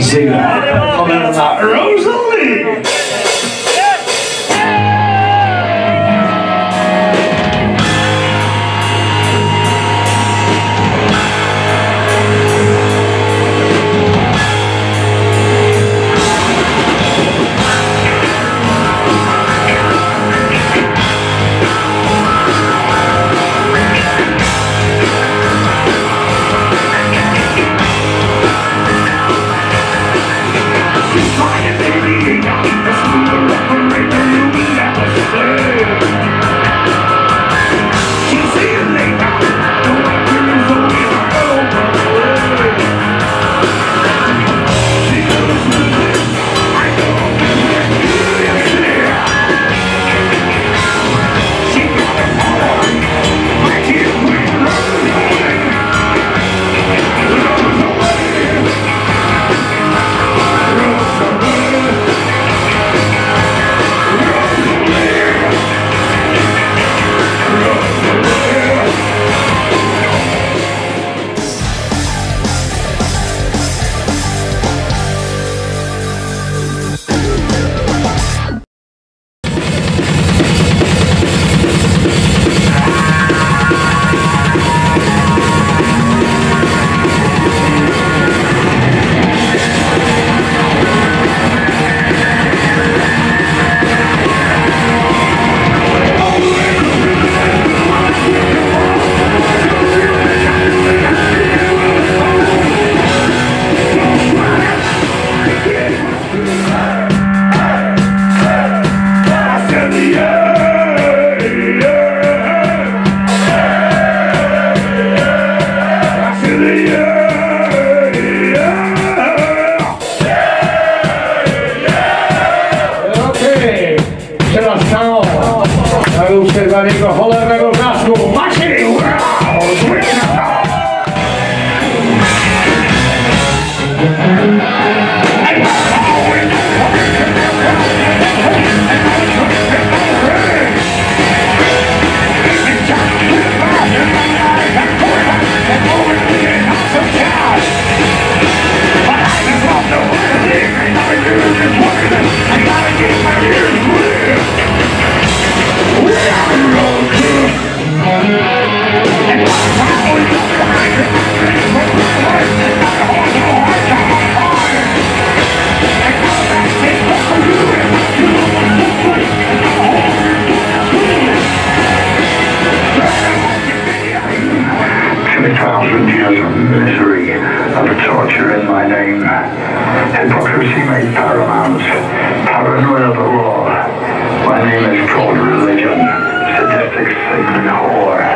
Singer. Coming on that Rosalie. Holland thousand years of misery, of torture in my name. Hypocrisy made paramount, paranoia the law. My name is called religion, sadistic, sacred whore.